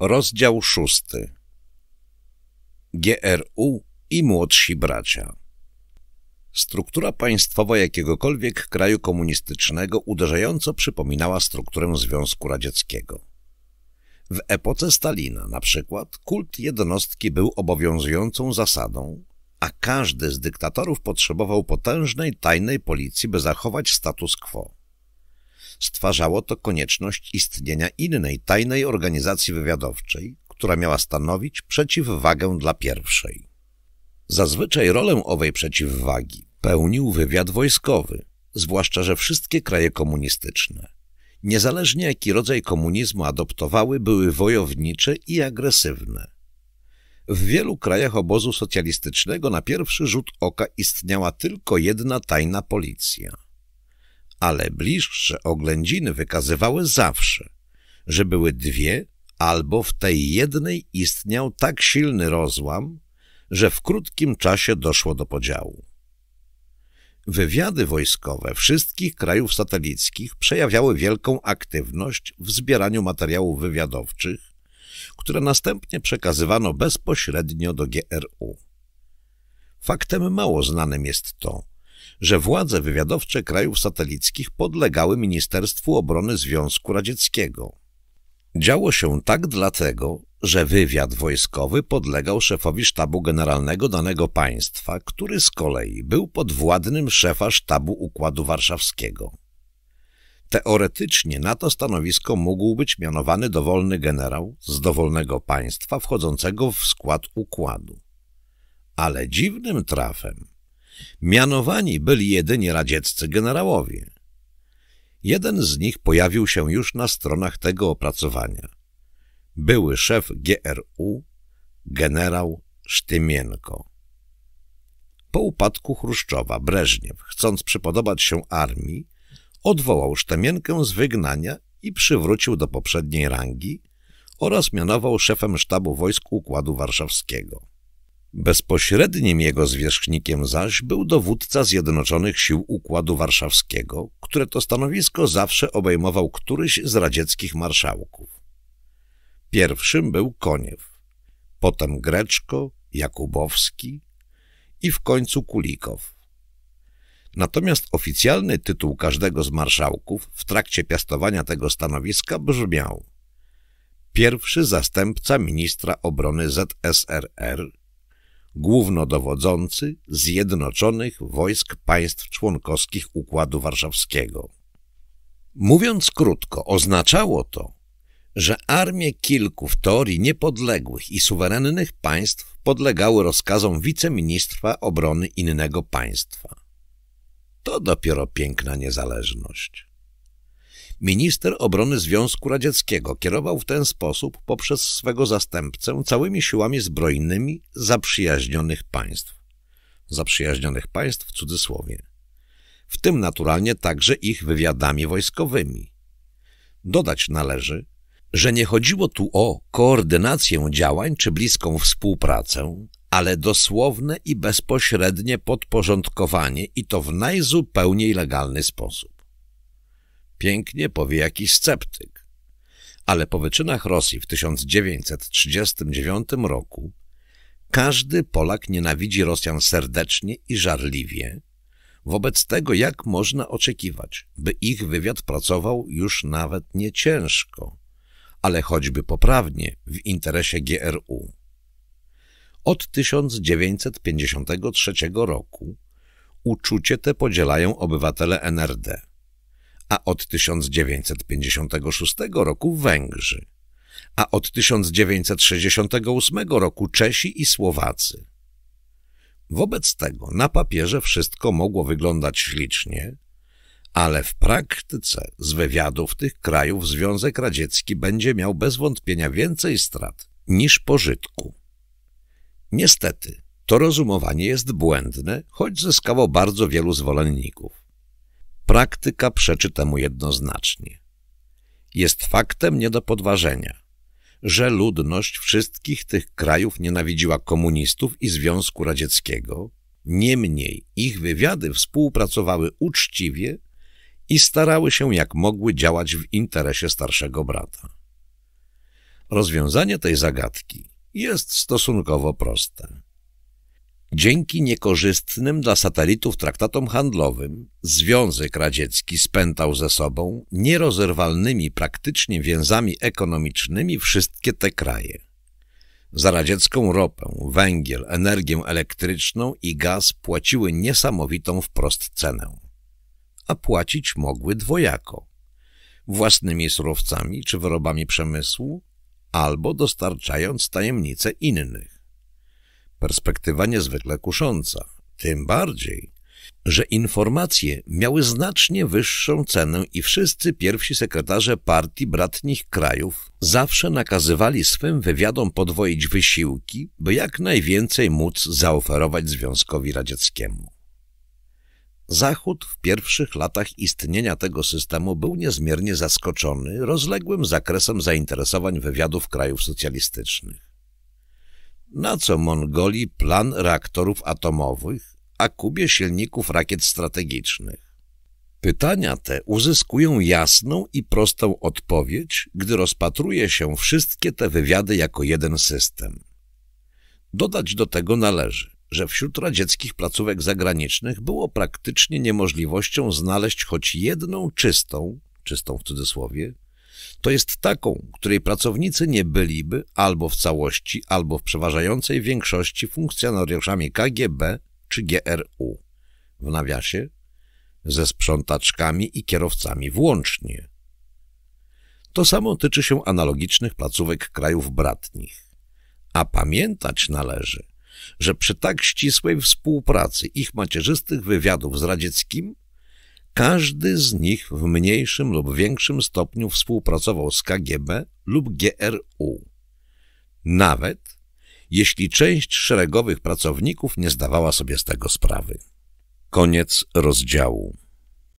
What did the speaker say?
Rozdział szósty. GRU i młodsi bracia. Struktura państwowa jakiegokolwiek kraju komunistycznego uderzająco przypominała strukturę Związku Radzieckiego. W epoce Stalina na przykład kult jednostki był obowiązującą zasadą, a każdy z dyktatorów potrzebował potężnej tajnej policji, by zachować status quo stwarzało to konieczność istnienia innej tajnej organizacji wywiadowczej, która miała stanowić przeciwwagę dla pierwszej. Zazwyczaj rolę owej przeciwwagi pełnił wywiad wojskowy, zwłaszcza, że wszystkie kraje komunistyczne, niezależnie jaki rodzaj komunizmu adoptowały, były wojownicze i agresywne. W wielu krajach obozu socjalistycznego na pierwszy rzut oka istniała tylko jedna tajna policja – ale bliższe oględziny wykazywały zawsze, że były dwie albo w tej jednej istniał tak silny rozłam, że w krótkim czasie doszło do podziału. Wywiady wojskowe wszystkich krajów satelickich przejawiały wielką aktywność w zbieraniu materiałów wywiadowczych, które następnie przekazywano bezpośrednio do GRU. Faktem mało znanym jest to, że władze wywiadowcze krajów satelickich podlegały Ministerstwu Obrony Związku Radzieckiego. Działo się tak dlatego, że wywiad wojskowy podlegał szefowi sztabu generalnego danego państwa, który z kolei był podwładnym szefa sztabu Układu Warszawskiego. Teoretycznie na to stanowisko mógł być mianowany dowolny generał z dowolnego państwa wchodzącego w skład układu. Ale dziwnym trafem Mianowani byli jedynie radzieccy generałowie. Jeden z nich pojawił się już na stronach tego opracowania. Były szef GRU, generał Sztymienko. Po upadku Chruszczowa Breżniew, chcąc przypodobać się armii, odwołał Sztymienkę z wygnania i przywrócił do poprzedniej rangi oraz mianował szefem sztabu wojsk Układu Warszawskiego. Bezpośrednim jego zwierzchnikiem zaś był dowódca Zjednoczonych Sił Układu Warszawskiego, które to stanowisko zawsze obejmował któryś z radzieckich marszałków. Pierwszym był Koniew, potem Greczko, Jakubowski i w końcu Kulikow. Natomiast oficjalny tytuł każdego z marszałków w trakcie piastowania tego stanowiska brzmiał Pierwszy zastępca ministra obrony ZSRR głównodowodzący Zjednoczonych Wojsk Państw Członkowskich Układu Warszawskiego. Mówiąc krótko, oznaczało to, że armie kilku w teorii niepodległych i suwerennych państw podlegały rozkazom wiceministra obrony innego państwa. To dopiero piękna niezależność. Minister obrony Związku Radzieckiego kierował w ten sposób poprzez swego zastępcę całymi siłami zbrojnymi zaprzyjaźnionych państw. Zaprzyjaźnionych państw w cudzysłowie. W tym naturalnie także ich wywiadami wojskowymi. Dodać należy, że nie chodziło tu o koordynację działań czy bliską współpracę, ale dosłowne i bezpośrednie podporządkowanie i to w najzupełniej legalny sposób. Pięknie powie jakiś sceptyk. Ale po wyczynach Rosji w 1939 roku każdy Polak nienawidzi Rosjan serdecznie i żarliwie. Wobec tego jak można oczekiwać, by ich wywiad pracował już nawet nie ciężko, ale choćby poprawnie w interesie GRU. Od 1953 roku uczucie te podzielają obywatele NRD a od 1956 roku Węgrzy, a od 1968 roku Czesi i Słowacy. Wobec tego na papierze wszystko mogło wyglądać ślicznie, ale w praktyce z wywiadów tych krajów Związek Radziecki będzie miał bez wątpienia więcej strat niż pożytku. Niestety, to rozumowanie jest błędne, choć zyskało bardzo wielu zwolenników. Praktyka przeczy temu jednoznacznie. Jest faktem nie do podważenia, że ludność wszystkich tych krajów nienawidziła komunistów i Związku Radzieckiego, niemniej ich wywiady współpracowały uczciwie i starały się jak mogły działać w interesie starszego brata. Rozwiązanie tej zagadki jest stosunkowo proste. Dzięki niekorzystnym dla satelitów traktatom handlowym Związek Radziecki spętał ze sobą nierozerwalnymi praktycznie więzami ekonomicznymi wszystkie te kraje. Za radziecką ropę, węgiel, energię elektryczną i gaz płaciły niesamowitą wprost cenę. A płacić mogły dwojako. Własnymi surowcami czy wyrobami przemysłu, albo dostarczając tajemnice innych. Perspektywa niezwykle kusząca, tym bardziej, że informacje miały znacznie wyższą cenę i wszyscy pierwsi sekretarze partii bratnich krajów zawsze nakazywali swym wywiadom podwoić wysiłki, by jak najwięcej móc zaoferować Związkowi Radzieckiemu. Zachód w pierwszych latach istnienia tego systemu był niezmiernie zaskoczony rozległym zakresem zainteresowań wywiadów krajów socjalistycznych. Na co Mongolii plan reaktorów atomowych, a Kubie silników rakiet strategicznych? Pytania te uzyskują jasną i prostą odpowiedź, gdy rozpatruje się wszystkie te wywiady jako jeden system. Dodać do tego należy, że wśród radzieckich placówek zagranicznych było praktycznie niemożliwością znaleźć choć jedną czystą, czystą w cudzysłowie, to jest taką, której pracownicy nie byliby albo w całości, albo w przeważającej większości funkcjonariuszami KGB czy GRU, w nawiasie, ze sprzątaczkami i kierowcami włącznie. To samo tyczy się analogicznych placówek krajów bratnich. A pamiętać należy, że przy tak ścisłej współpracy ich macierzystych wywiadów z radzieckim każdy z nich w mniejszym lub większym stopniu współpracował z KGB lub GRU. Nawet jeśli część szeregowych pracowników nie zdawała sobie z tego sprawy. Koniec rozdziału.